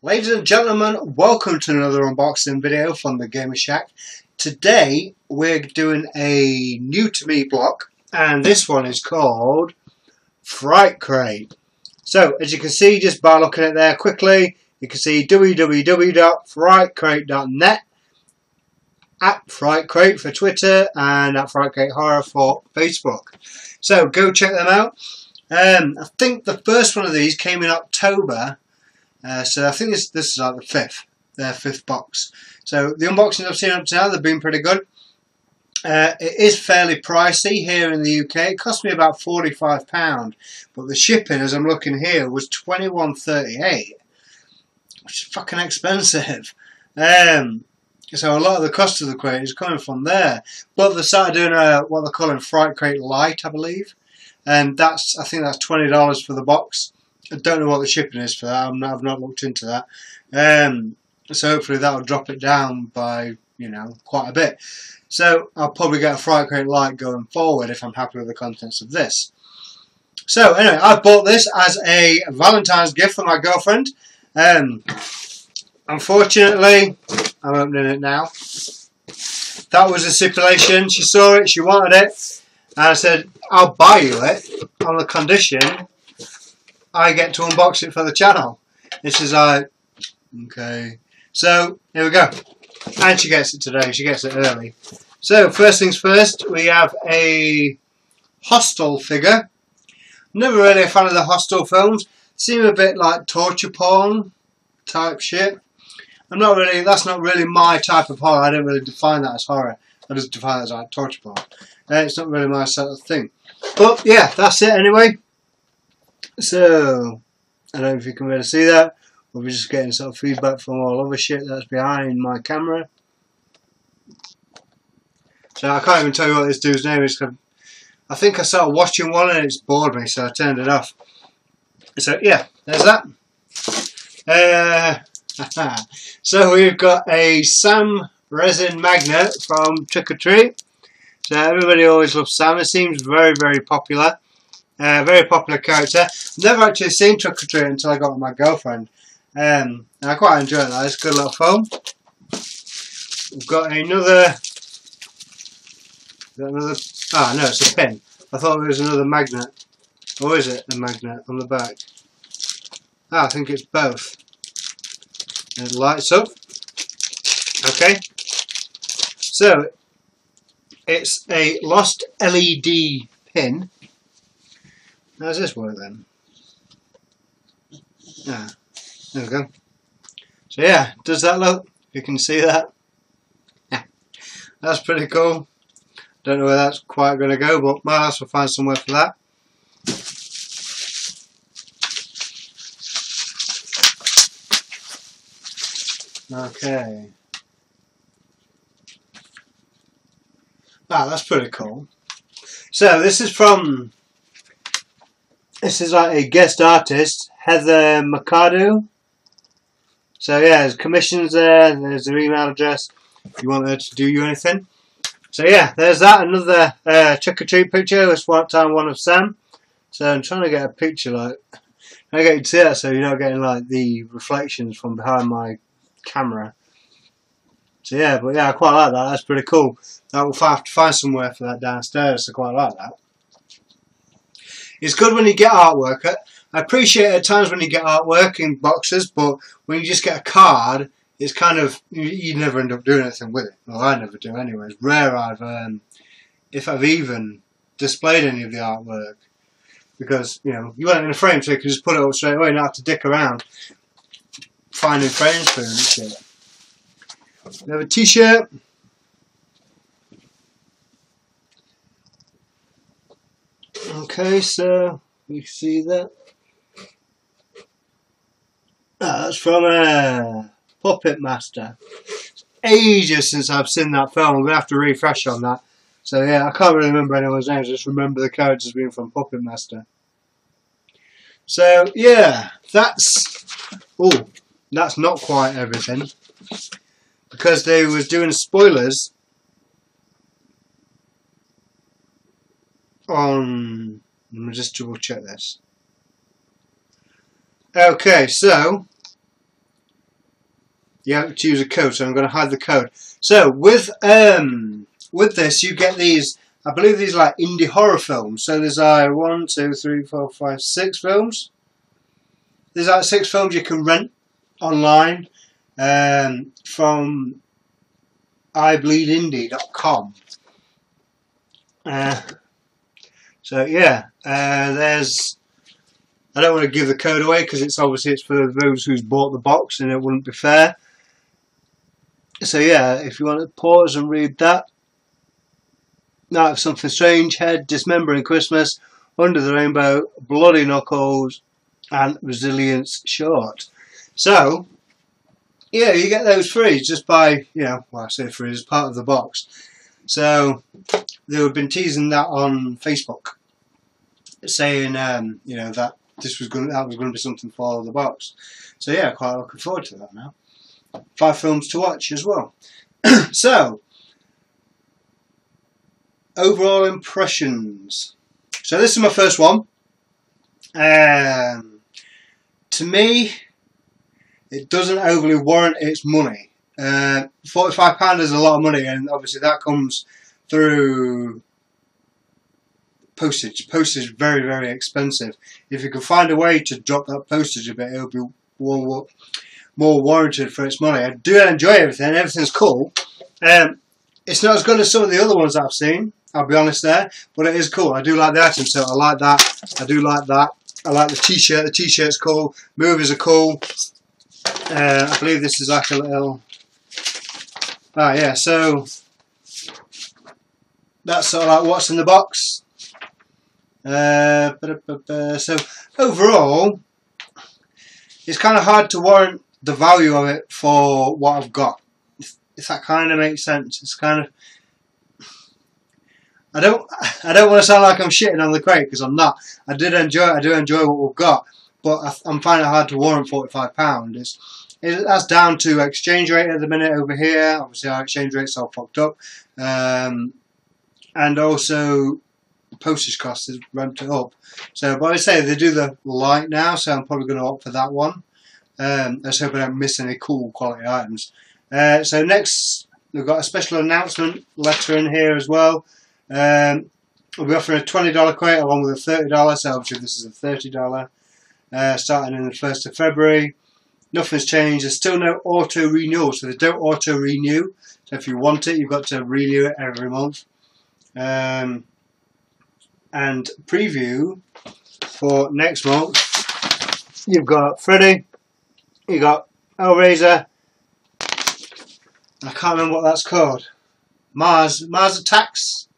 Ladies and gentlemen, welcome to another unboxing video from the Gamer Shack. Today we're doing a new to me block and this one is called Fright Crate. So as you can see just by looking at there quickly, you can see www.frightcrate.net at Fright Crate for Twitter and at Fright Crate Horror for Facebook. So go check them out. Um, I think the first one of these came in October uh, so I think this this is like the fifth, their fifth box. So the unboxings I've seen up to now, they've been pretty good. Uh, it is fairly pricey here in the UK. It cost me about £45, but the shipping, as I'm looking here, was twenty one thirty eight, which is fucking expensive. Um, so a lot of the cost of the crate is coming from there. But they started doing a, what they're calling Fright Crate Light, I believe. And that's I think that's $20 for the box. I don't know what the shipping is for that. i have not looked into that. Um, so hopefully that will drop it down by you know quite a bit. So I'll probably get a Fright Crate Light going forward if I'm happy with the contents of this. So anyway, I bought this as a Valentine's gift for my girlfriend. Um, unfortunately, I'm opening it now. That was a stipulation. She saw it, she wanted it, and I said, I'll buy you it on the condition I get to unbox it for the channel. This is like, okay. So, here we go. And she gets it today. She gets it early. So, first things first, we have a Hostel figure. Never really a fan of the Hostel films. Seem a bit like torture porn type shit. I'm not really, that's not really my type of horror. I don't really define that as horror. I just define it as like torture porn. Uh, it's not really my sort of thing. But yeah, that's it anyway. So, I don't know if you can really see that. We'll be just getting sort of feedback from all other shit that's behind my camera. So I can't even tell you what this dude's name is. I think I started watching one and it's bored me, so I turned it off. So yeah, there's that. Uh, so we've got a Sam resin magnet from Trick 'r Treat. So everybody always loves Sam. It seems very, very popular. Uh, very popular character. Never actually seen Trick 'r Treat until I got with my girlfriend. Um, I quite enjoy that. It's a good little film. We've got another. Another. Ah, no, it's a pin. I thought it was another magnet. Or is it a magnet on the back? Ah, I think it's both. It lights up. Okay. So, it's a lost LED pin How's this work then? Ah, there we go. So yeah, does that look? You can see that. Yeah, that's pretty cool. Don't know where that's quite going to go, but my house will find somewhere for that. Okay. Ah, that's pretty cool. So this is from this is like a guest artist, Heather Mercado. So yeah, there's commissions there, there's her email address if you want her to do you anything. So yeah, there's that, another uh, trick or treat picture, this one time one of Sam. So I'm trying to get a picture like, I get you to see that so you're not getting like the reflections from behind my camera. So yeah, but yeah, I quite like that, that's pretty cool. I will have to find somewhere for that downstairs, I quite like that. It's good when you get artwork. I appreciate at times when you get artwork in boxes, but when you just get a card, it's kind of you, never end up doing anything with it. Well, I never do anyway. It's rare I've um, if I've even displayed any of the artwork because you know you want it in a frame so you can just put it up straight away, and not have to dick around finding frames for it and shit. We have a T-shirt. Okay, so you see that? Ah, that's from uh, Puppet Master. It's ages since I've seen that film. I'm to have to refresh on that. So yeah, I can't really remember anyone's names. I just remember the characters being from Puppet Master. So yeah, that's oh, that's not quite everything because they was doing spoilers on let me just double check this okay so you have to use a code, so I'm going to hide the code. So with um, with this, you get these. I believe these are like indie horror films. So there's like one, two, three, four, five, six films. There's like six films you can rent online um, from ibleedindie.com. Uh, so yeah, uh, there's. I don't want to give the code away because it's obviously it's for those who's bought the box and it wouldn't be fair. So yeah, if you want to pause and read that. Of Something Strange, Head, Dismembering Christmas, Under the Rainbow, Bloody Knuckles, and Resilience Short. So, yeah, you get those free just by, you know, well, I say free as part of the box. So, they've been teasing that on Facebook, saying, um, you know, that this was going that was going to be something for the box. So yeah, quite looking forward to that now. Five films to watch as well. so, overall impressions. So this is my first one. Um, to me, it doesn't overly warrant its money. Uh, £45 is a lot of money, and obviously that comes through postage. Postage is very, very expensive. If you can find a way to drop that postage a bit, it'll be more, more warranted for its money. I do enjoy everything. Everything's cool. Um, it's not as good as some of the other ones I've seen. I'll be honest there, but it is cool. I do like the items, so I like that. I do like that. I like the t-shirt. The t-shirt's cool. Movies are cool. Uh, I believe this is like a little. Ah, yeah. So that's sort of like what's in the box. Uh, so overall, it's kind of hard to warrant the value of it for what I've got. If, if that kind of makes sense, it's kind of. I don't. I don't want to sound like I'm shitting on the crate because I'm not. I did enjoy. I do enjoy what we've got, but I, am finding it hard to warrant forty-five pound. It's it, that's down to exchange rate at the minute over here. Obviously, our exchange rate's all fucked up, um, and also postage cost has ramped it up. So, but I say they do the light now, so I'm probably going to opt for that one. Um, let's hope I don't miss any cool quality items. Uh, so next, we've got a special announcement letter in here as well. Um, we'll be offering a $20 crate along with a $30, so obviously this is a $30, uh, starting in the 1st of February. Nothing's changed, there's still no auto renewal, so they don't auto renew. So if you want it, you've got to renew it every month. Um, and preview for next month, you've got Freddy, you've got Hellraiser, I can't remember what that's called. Mars, Mars Attacks?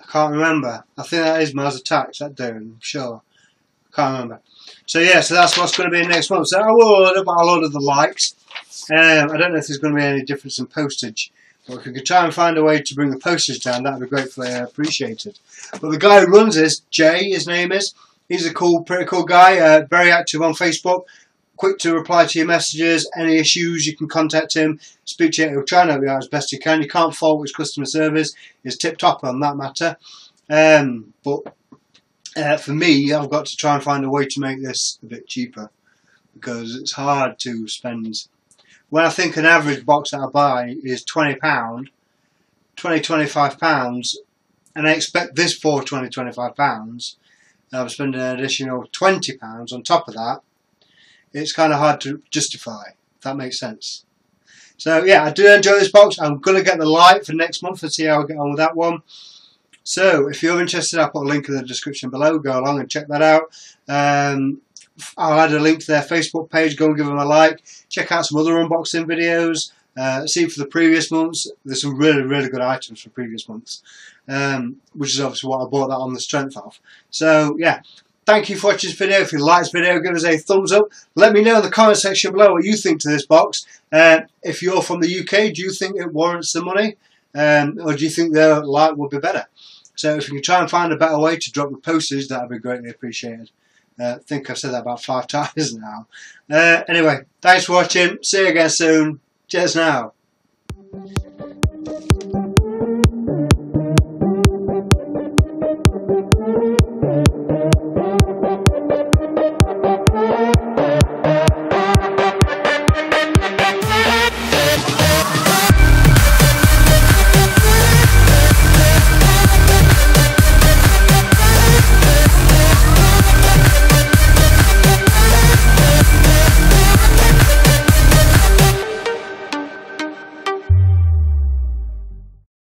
I can't remember. I think that is Mars Attacks, that dude, I'm sure. I can't remember. So yeah, so that's what's going to be next month. So I will order, but I'll the likes. Um, I don't know if there's going to be any difference in postage. But if we could try and find a way to bring the postage down, that would be gratefully appreciated. But the guy who runs this, Jay, his name is, he's a cool, pretty cool guy, uh, very active on Facebook, quick to reply to your messages, any issues, you can contact him, speak to him, he'll try and help you out as best you can. You can't fault his customer service, he's tip-top on that matter. Um, but uh, for me, I've got to try and find a way to make this a bit cheaper because it's hard to spend when I think an average box that I buy is £20, 20 £25, and I expect this for 20 £25, and I'm spending an additional £20 on top of that, it's kind of hard to justify, if that makes sense. So yeah, I do enjoy this box. I'm going to get the light for next month and see how I get on with that one. So if you're interested, I'll put a link in the description below. Go along and check that out. Um, I'll add a link to their Facebook page. Go and give them a like. Check out some other unboxing videos. Uh, see for the previous months. There's some really, really good items for previous months, um, which is obviously what I bought that on the strength of. So, yeah. Thank you for watching this video. If you like this video, give us a thumbs up. Let me know in the comment section below what you think to this box. Uh, if you're from the UK, do you think it warrants the money? Um, or do you think the light would be better? So if you can try and find a better way to drop the postage, that would be greatly appreciated. Uh, I think I've said that about five times now. Uh, anyway, thanks for watching. See you again soon. Cheers now.